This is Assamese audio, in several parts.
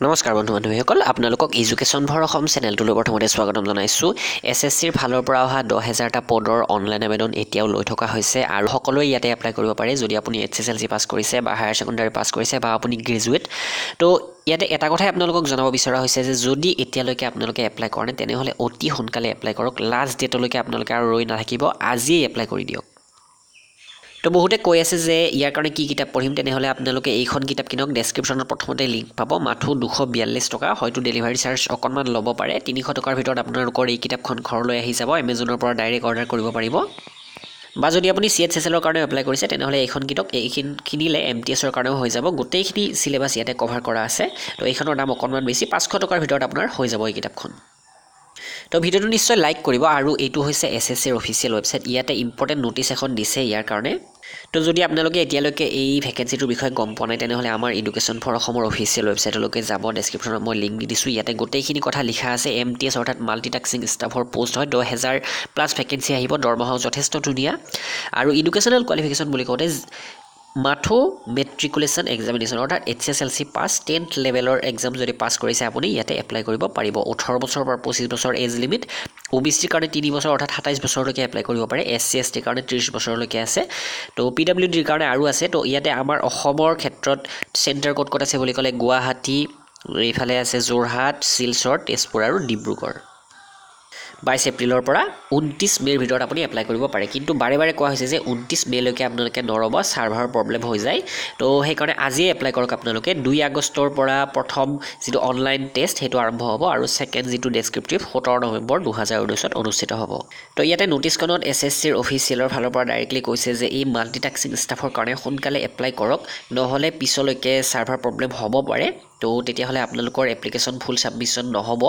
নমস্কাৰ বন্ধু বান্ধৱীসকল আপোনালোকক এডুকেশ্যন ফৰ অসম চেনেলটোলৈ প্ৰথমতে স্বাগতম জনাইছোঁ। এছ এছ চিৰ ফালৰ পৰা অহা দহ হেজাৰটা পদৰ অনলাইন আবেদন এতিয়াও লৈ থকা হৈছে আৰু সকলোৱে ইয়াতে এপ্লাই কৰিব পাৰে যদি আপুনি H S L C pass কৰিছে বা হায়াৰ ছেকেণ্ডাৰী পাছ কৰিছে বা আপুনি গ্ৰেজুৱেট তো ইয়াতে এটা কথাই আপোনালোকক জনাব বিচৰা হৈছে যে যদি এতিয়ালৈকে আপোনালোকে এপ্লাই কৰে তেনেহ'লে অতি সোনকালে এপ্লাই কৰক। লাষ্ট ডেটলৈকে আপোনালোকে আৰু ৰৈ নাথাকিব। আজিয়েই এপ্লাই কৰি দিয়ক। তো বহুতে কৈ আছে যে ইয়াৰ কাৰণে কি কিতাপ পঢ়িম তেনেহ'লে আপোনালোকে এইখন কিতাপ কিনক ডেছক্ৰিপশ্যনত প্ৰথমতে লিংক পাব মাথো দুশ বিয়াল্লিছ টকা হয়তো ডেলিভাৰী চাৰ্জ অকণমান ল'ব পাৰে তিনিশ টকাৰ ভিতৰত আপোনালোকৰ এই কিতাপখন ঘৰলৈ আহি যাব এমেজনৰ পৰা ডাইৰেক্ট অৰ্ডাৰ কৰিব পাৰিব। বা যদি আপুনি চি এইচ এছ এলৰ কাৰণে এপ্লাই কৰিছে তেনেহ'লে এইখন কিতাপ এইখিনি কিনিলে এম টি এছৰ কাৰণেও হৈ যাব গোটেইখিনি চিলেবাছ ইয়াতে কভাৰ কৰা আছে তো এইখনৰ দাম অকণমান বেছি পাঁচশ টকাৰ ভিতৰত আপোনাৰ হৈ যাব এই কিতাপখন। তো ভিডিঅ'টো নিশ্চয় লাইক কৰিব আৰু এইটো হৈছে এছ এছ চিৰ অফিচিয়েল ৱেবছাইট ইয়াতে ইম্পৰ্টেণ্ট ন'টিছ এখন দিছে ইয়াৰ কাৰণে। তো যদি আপোনালোকে এতিয়ালৈকে এই ভেকেঞ্চিটোৰ বিষয়ে গম পোৱা নাই তেনেহ'লে আমাৰ এডুকেশ্যন ফৰ অসমৰ অফিচিয়েল ৱেবছাইটলৈকে যাব। ডেছক্ৰিপশ্যনত মই লিংক দি দিছোঁ। ইয়াতে গোটেইখিনি কথা লিখা আছে। এম টি এছ অৰ্থাৎ মাল্টিটাস্কিং ষ্টাফৰ পষ্ট হয়। দহ হেজাৰ প্লাছ ভেকেঞ্চি আহিব। দৰমহাও যথেষ্ট ধুনীয়া। আৰু এডুকেশ্যনেল কোৱালিফিকেশ্যন বুলি কওঁতে মাথো মেট্ৰিকুলেশ্যন এক্সামিনেশ্যন অৰ্থাৎ H S L C pass tenth লেভেলৰ এক্সাম যদি পাছ কৰিছে আপুনি ইয়াতে এপ্লাই কৰিব পাৰিব। ওঠৰ বছৰৰ পৰা পঁচিছ বছৰ এজ লিমিট অ' বি চিৰ কাৰণে তিনি বছৰ অৰ্থাৎ সাতাইছ বছৰলৈকে এপ্লাই কৰিব পাৰে। এছ চি এছ টিৰ কাৰণে ত্ৰিছ বছৰলৈকে আছে। তো পি ডাব্লিউ ডিৰ কাৰণে আৰু আছে। তো ইয়াতে আমাৰ অসমৰ ক্ষেত্ৰত চেণ্টাৰ ক'ত ক'ত আছে বুলি ক'লে গুৱাহাটী এইফালে আছে যোৰহাট শিলচৰ তেজপুৰ আৰু ডিব্ৰুগড়। বাইছ এপ্ৰিলৰ পৰা ঊনত্ৰিছ মে'ৰ ভিতৰত আপুনি এপ্লাই কৰিব পাৰে। কিন্তু বাৰে বাৰে কোৱা হৈছে যে ঊনত্ৰিছ মে'লৈকে আপোনালোকে নৰ'ব ছাৰ্ভাৰৰ প্ৰব্লেম হৈ যায়। তো সেইকাৰণে আজিয়ে এপ্লাই কৰক আপোনালোকে। দুই আগষ্টৰ পৰা প্ৰথম যিটো অনলাইন টেষ্ট সেইটো আৰম্ভ হ'ব আৰু ছেকেণ্ড যিটো ডেছক্ৰিপটিভ সোতৰ নৱেম্বৰ দুহেজাৰ ঊনৈছত অনুষ্ঠিত হ'ব। তো ইয়াতে ন'টিছখনত এছ এছ চিৰ অফিচিয়েলৰ ফালৰ পৰা ডাইৰেক্টলি কৈছে যে এই মাল্টিটাস্কিং ষ্টাফৰ কাৰণে সোনকালে এপ্লাই কৰক। নহ'লে পিছলৈকে ছাৰ্ভাৰ প্ৰব্লেম হ'ব পাৰে। তো তেতিয়াহ'লে আপোনালোকৰ এপ্লিকেশ্যন ফুল ছাবমিশ্যন নহ'ব।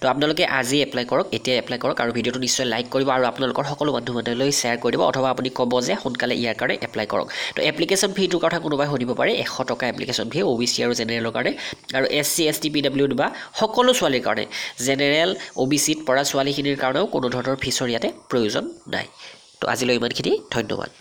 তো আপোনালোকে আজি এপ্লাই কৰক এতিয়া এপ্লাই কৰক আৰু ভিডিঅ'টো নিশ্চয় লাইক কৰিব আৰু আপোনালোকৰ সকলো বন্ধু বান্ধৱীলৈ শ্বেয়াৰ কৰি দিব অথবা আপুনি ক'ব যে সোনকালে ইয়াৰ কাৰণে এপ্লাই কৰক। তো এপ্লিকেশ্যন ফিটোৰ কথা কোনোবাই সুধিব পাৰে এশ টকা application fee O' B C আৰু জেনেৰেলৰ কাৰণে আৰু S C S T P W বা সকলো ছোৱালীৰ কাৰণে। জেনেৰেল অ' বি চিত পৰা ছোৱালীখিনিৰ কাৰণেও কোনো ধৰণৰ ফিচৰ ইয়াতে প্ৰয়োজন নাই। তো আজিলৈ ইমানখিনি ধন্যবাদ।